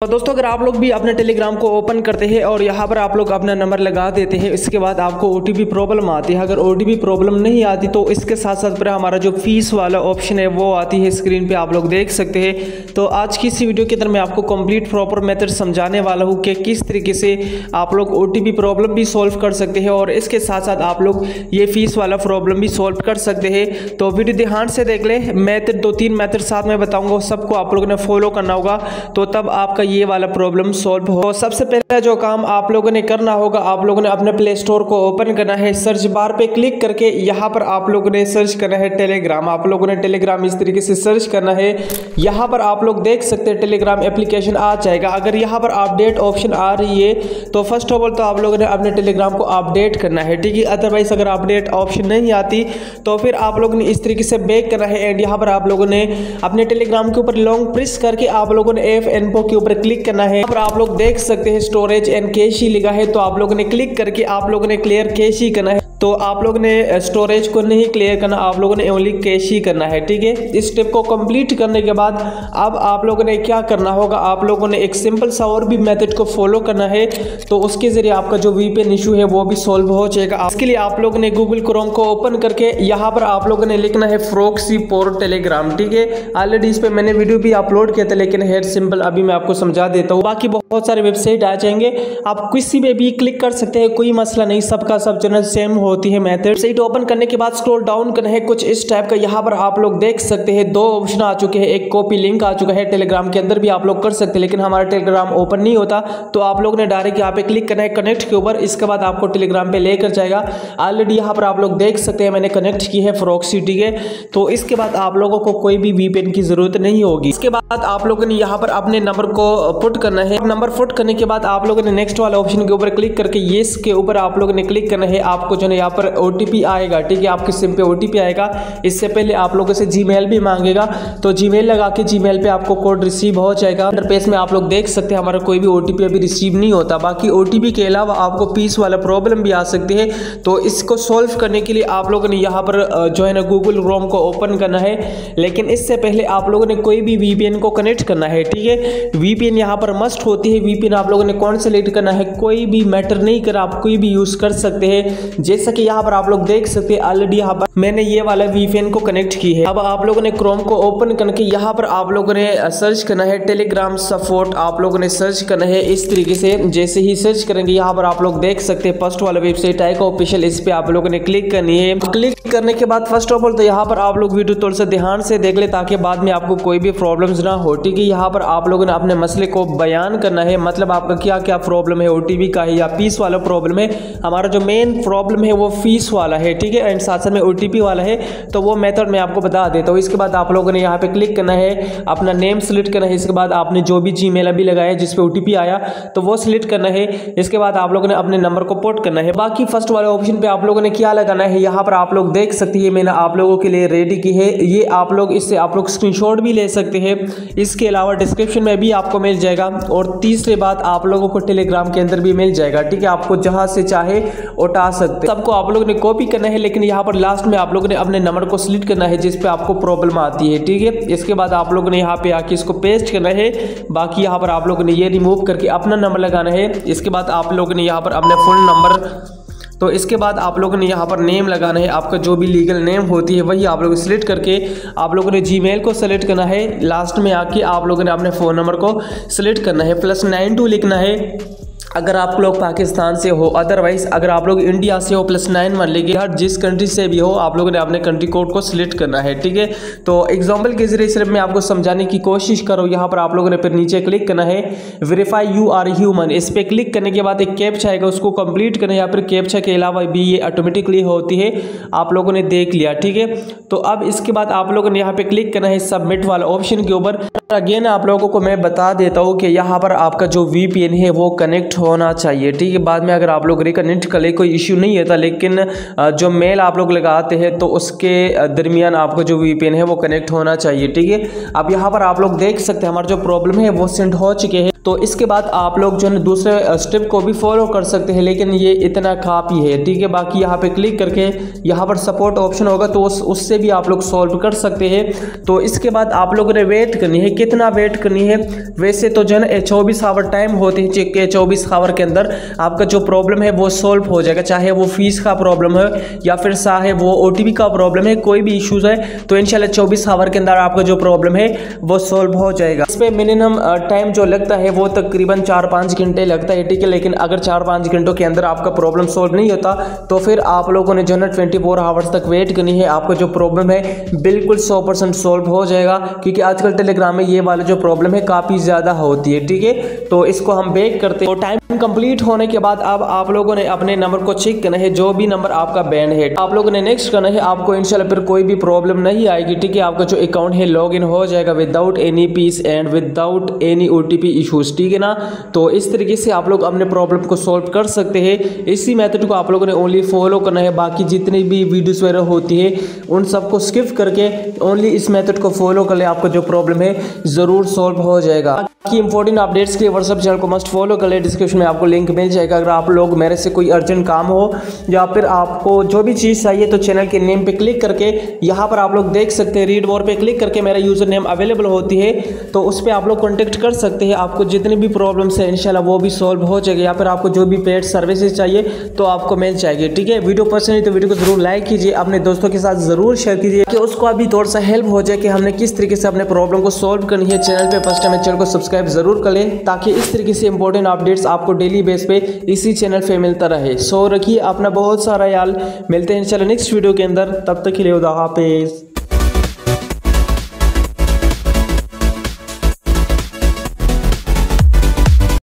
तो दोस्तों, अगर आप लोग भी अपने टेलीग्राम को ओपन करते हैं और यहाँ पर आप लोग अपना नंबर लगा देते हैं, इसके बाद आपको ओटीपी प्रॉब्लम आती है। अगर ओटीपी प्रॉब्लम नहीं आती तो इसके साथ साथ पर हमारा जो फ़ीस वाला ऑप्शन है, वो आती है स्क्रीन पे, आप लोग देख सकते हैं। तो आज की इसी वीडियो के अंदर मैं आपको कंप्लीट प्रॉपर मेथड समझाने वाला हूँ कि किस तरीके से आप लोग ओटीपी प्रॉब्लम भी सॉल्व कर सकते हैं और इसके साथ साथ आप लोग ये फ़ीस वाला प्रॉब्लम भी सॉल्व कर सकते हैं। तो वीडियो ध्यान से देख लें। मैथड दो तीन मैथड साथ में बताऊँगा, सबको आप लोगों ने फॉलो करना होगा। तो तब आपका ये वाला प्रॉब्लम सॉल्व हो। सबसे पहला जो काम आप लोगों ने करना होगा, आप लोगों ने अपने प्ले स्टोर को ओपन करना है। सर्च बार पे क्लिक करके यहाँ पर आप लोगों ने सर्च करना है टेलीग्राम आप लोगों ने टेलीग्राम इस तरीके से सर्च करना है। यहाँ पर आप लोग देख सकते हैं टेलीग्राम एप्लीकेशन आ जाएगा। अगर यहाँ पर अपडेट ऑप्शन आ रही है तो फ़र्स्ट ऑफ़ ऑल तो आप लोगों ने अपने टेलीग्राम को अपडेट करना है, ठीक है? अदरवाइज़ अगर अपडेट ऑप्शन नहीं आती तो फिर आप लोगों ने इस तरीके से बैक करना है। एंड यहाँ पर आप लोगों ने अपने टेलीग्राम के ऊपर लॉन्ग प्रेस करके आप लोगों ने एफ़ एनपो के ऊपर क्लिक करना है। पर आप लोग देख सकते हैं स्टोरेज एंड कैश ही लिखा है तो आप लोगों ने क्लिक करके आप लोगों ने क्लियर कैश ही करना है। तो आप लोग ने स्टोरेज को नहीं क्लियर करना, आप लोगों ने ओनली कैश ही करना है, ठीक है? इस स्टेप को कंप्लीट करने के बाद अब आप लोगों ने क्या करना होगा, आप लोगों ने एक सिंपल सा और भी मेथड को फॉलो करना है तो उसके ज़रिए आपका जो वीपीएन इशू है, वो भी सॉल्व हो जाएगा। इसके लिए आप लोगों ने गूगल क्रोम को ओपन करके यहाँ पर आप लोगों ने लिखना है फ्रोक्सी पोर टेलीग्राम ठीक है? ऑलरेडी इस पर मैंने वीडियो भी अपलोड किया था, लेकिन हेड सिंपल अभी मैं आपको समझा देता हूँ। बाकी बहुत सारे वेबसाइट आ जाएँगे। आप किसी में भी क्लिक कर सकते हैं, कोई मसला नहीं, सबका सब चैनल सेम होती है मेथड। साइट ओपन करने के बाद स्क्रॉल डाउन करना है कुछ इस टाइप का। यहाँ पर आप लोग देख सकते हैं, दो ऑप्शन आ चुके हैं। एक कॉपी लिंक आ चुका है टेलीग्राम के अंदर भी आप लोग कर सकते हैं, लेकिन हमारा टेलीग्राम ओपन नहीं होता। तो आप लोग ने डायरेक्ट यहाँ पे क्लिक करना है कनेक्ट के ऊपर। इसके बाद आपको टेलीग्राम पे लेकर जाएगा। ऑलरेडी यहाँ पर आप लोग देख सकते हैं, मैंने कनेक्ट की है फ्रॉक्सी ठीक है तो इसके बाद आप लोगों को कोई भी वीपीएन की ज़रूरत नहीं होगी। इसके बाद आप लोगों ने यहाँ पर अपने नंबर को पुट करना है। नंबर पुट करने के बाद आप लोगों ने नेक्स्ट वाले ऑप्शन के ऊपर क्लिक करके येस के ऊपर आप लोगों ने क्लिक करना है। आपको जो है यहाँ पर ओटीपी आएगा, ठीक है? आपके सिम पे ओटीपी आएगा। इससे पहले आप लोगों से जी भी मांगेगा। तो जी लगा के जी पे आपको कोड रिसीव हो जाएगा। इंटरपेस में आप लोग देख सकते हैं, हमारा कोई भी ओटीपी अभी रिसीव नहीं होता। बाकी ओटीपी के अलावा आपको पीस वाला प्रॉब्लम भी आ सकती है। तो इसको सोल्व करने के लिए आप लोगों ने यहाँ पर जो है ना गूगल क्रोम को ओपन करना है। लेकिन इससे पहले आप लोगों ने कोई भी वीपीएन को कनेक्ट करना है, ठीक है? वीपीएन यहाँ पर मस्ट होती है। वीपीएन आप लोगों ने कौन सेलेक्ट करना है? कोई भी मैटर नहीं कर आप कोई भी यूज़ कर सकते हैं। जैसा कि यहाँ पर आप लोग देख सकते हैं ऑलरेडी यहाँ पर मैंने ये वाला वीपीएन को कनेक्ट की है। अब आप लोगों ने क्रोम को ओपन करके यहाँ पर आप लोगों ने सर्च करना है टेलीग्राम सपोर्ट आप लोगों ने सर्च करना है इस तरीके से। जैसे ही सर्च करेंगे, यहाँ पर आप लोग देख सकते हैं फ़र्स्ट वाला वेबसाइट आएगा ऑफिशियल इस पे आप लोगों ने क्लिक करनी है। क्लिक करने के बाद फ़र्स्ट ऑफ़ ऑल तो यहाँ पर आप लोग वीडियो थोड़ा सा ध्यान से देख ले, ताकि बाद में आपको कोई भी प्रॉब्लम ना हो, ठीक है? यहाँ पर आप लोगों ने अपने मसले को बयान करना है। मतलब आपका क्या क्या प्रॉब्लम है ओटीबी का है या पीस वाला प्रॉब्लम है, हमारा जो मेन प्रॉब्लम है वो फ़ीस वाला है, ठीक है? एंड साथ साथ में ओ वाला है तो वो मेथड मैं आपको बता देता हूँ। इसके बाद आप लोगों ने यहाँ पे क्लिक करना है, अपना नेम सेलेक्ट करना है। इसके बाद आपने जो भी जी अभी लगाया जिस पे ओ आया तो वो सिलेक्ट करना है। इसके बाद आप लोगों ने अपने नंबर को पोर्ट करना है। बाकी फ़र्स्ट वाले ऑप्शन पे आप लोगों ने क्या लगाना है, यहाँ पर आप लोग देख सकते हैं, मैंने आप लोगों के लिए रेडी की है। ये आप लोग, इससे आप लोग स्क्रीनशॉट भी ले सकते हैं। इसके अलावा डिस्क्रिप्शन में भी आपको मिल जाएगा। और तीसरे बात, आप लोगों को टेलीग्राम के अंदर भी मिल जाएगा, ठीक है? आपको जहाँ से चाहे, उठा सकते सबको आप लोगों ने कॉपी करना है, लेकिन यहाँ पर लास्ट में आप लोगों ने अपने नंबर को सिलेक्ट करना है, जिस पे आपको प्रॉब्लम आती है, ठीक है? इसके बाद आप लोगों ने यहाँ पे आके इसको पेस्ट करना है। बाकी यहाँ पर आप लोगों ने ये रिमूव करके अपना नंबर लगाना है। इसके बाद आप लोगों ने यहाँ पर अपने फुल नंबर तो इसके बाद आप लोगों ने यहाँ पर नेम लगाना है। आपका जो भी लीगल नेम होती है, वही आप लोग सिलेक्ट करके आप लोगों ने जीमेल को सेलेक्ट करना है। लास्ट में आके आप लोगों ने अपने फ़ोन नंबर को सिलेक्ट करना है। प्लस नाइन टू लिखना है। अगर आप लोग पाकिस्तान से हो अदरवाइज़ अगर आप लोग इंडिया से हो प्लस नाइन मान लीजिए, हर जिस कंट्री से भी हो, आप लोगों ने अपने कंट्री कोड को सिलेक्ट करना है, ठीक है? तो एग्ज़ाम्पल के ज़रिए सिर्फ़ मैं आपको समझाने की कोशिश करूँ, यहाँ पर आप लोगों ने फिर नीचे क्लिक करना है वेरीफाई यू आर ह्यूमन इस पर क्लिक करने के बाद एक कैप्च आएगा, उसको कंप्लीट करना है, या फिर कैप्चा के अलावा भी ये ऑटोमेटिकली होती है, आप लोगों ने देख लिया, ठीक है? तो अब इसके बाद आप लोगों ने यहाँ पे क्लिक करना है सबमिट वाला ऑप्शन के ऊपर। अगेन आप लोगों को मैं बता देता हूँ कि यहाँ पर आपका जो वीपीएन है, वो कनेक्ट होना चाहिए। ठीक है, बाद में अगर आप लोग रिकनेक्ट कर ले, कोई इश्यू नहीं होता, लेकिन जो मेल आप लोग लगाते हैं तो उसके दरमियान आपको जो वीपीएन है, वो कनेक्ट होना चाहिए। ठीक है अब यहाँ पर आप लोग देख सकते हैं, हमारा जो प्रॉब्लम है, वो सेंड हो चुके हैं। तो इसके बाद आप लोग जो है दूसरे स्टेप को भी फॉलो कर सकते हैं लेकिन ये इतना काफ़ी है। ठीक है बाकी यहाँ पे क्लिक करके यहाँ पर सपोर्ट ऑप्शन होगा तो उस, उससे भी आप लोग सॉल्व कर सकते हैं। तो इसके बाद आप लोगों ने वेट करनी है। कितना वेट करनी है? वैसे तो जो है चौबीस आवर टाइम होते हैं चेक के चौबीस आवर के अंदर आपका जो प्रॉब्लम है वो सॉल्व हो जाएगा। चाहे वो फ़ीस का प्रॉब्लम है या फिर चाहे वो ओ का प्रॉब्लम है कोई भी इशूज़ है तो इनशाला चौबीस आवर के अंदर आपका जो प्रॉब्लम है वो सॉल्व हो जाएगा। इस पर मिनिमम टाइम जो लगता है वो तकरीबन चार पाँच घंटे लगता है ठीक है लेकिन अगर चार पाँच घंटों के अंदर आपका प्रॉब्लम सॉल्व नहीं होता तो फिर आप लोगों ने जो है ना ट्वेंटी फोर आवर्स तक वेट करनी है। आपका जो प्रॉब्लम है, बिल्कुल सौ परसेंट सॉल्व हो जाएगा, क्योंकि आजकल टेलीग्राम में ये वाला जो प्रॉब्लम है, काफ़ी ज़्यादा होती है, ठीक है? तो इसको हम बेक करते हैं। और टाइम कंप्लीट होने के बाद अब आप लोगों ने अपने नंबर को चेक करना है, जो भी नंबर आपका बैंड है। आप लोगों ने नेक्स्ट करना है, आपको इंशाल्लाह फिर कोई भी प्रॉब्लम नहीं आएगी, ठीक है? आपका जो अकाउंट है लॉगिन हो जाएगा without any peace and without any O T issues ठीक है ना? तो इस तरीके से आप लोग अपने प्रॉब्लम को सॉल्व कर सकते हैं। इसी मैथड को आप लोगों ने ओनली फॉलो करना है, बाकी जितनी भी वीडियोस वगैरह होती है, उन सबको स्किप करके ओनली इस मैथड को फॉलो कर ले, आपका जो प्रॉब्लम है, ज़रूर सॉल्व हो जाएगा। बाकी इंपॉर्टेंट अपडेट्स के लिए व्हाट्सअप चैनल को मस्ट फॉलो कर ले डिस्क्रिप्शन में आपको लिंक मिल जाएगा। अगर आप लोग मेरे से कोई अर्जेंट काम हो या फिर आपको जो भी चीज़ चाहिए तो चैनल के नेम पे क्लिक करके यहाँ पर आप लोग देख सकते हैं। रीड वॉर पे क्लिक करके मेरा यूज़र नेम अवेलेबल होती है। तो उस पर आप लोग कॉन्टेक्ट कर सकते हैं। आपको जितनी भी प्रॉब्लम्स है इनशाला वो भी सॉल्व हो जाएगी। या फिर आपको जो भी पेड सर्विसेज़ चाहिए तो आपको मिल जाएगी। ठीक है? वीडियो पसंद है तो वीडियो को ज़रूर लाइक कीजिए। अपने दोस्तों के साथ ज़रूर शेयर कीजिए कि उसको अभी थोड़ा सा हेल्प हो जाए कि हमने किस तरीके से अपने प्रॉब्लम को सॉल्व करनी है। चैनल पर फ़र्स्ट टाइम चैनल को सब्सक्राइब ज़रूर कर लें ताकि इस तरीके से इंपॉर्टेंट अपडेट्स आपको डेली बेस पे इसी चैनल पे मिलता रहे। सो रखिए, अपना बहुत सारा याल मिलते हैं, चलो नेक्स्ट वीडियो के अंदर। तब तक के लिए हाफिज़।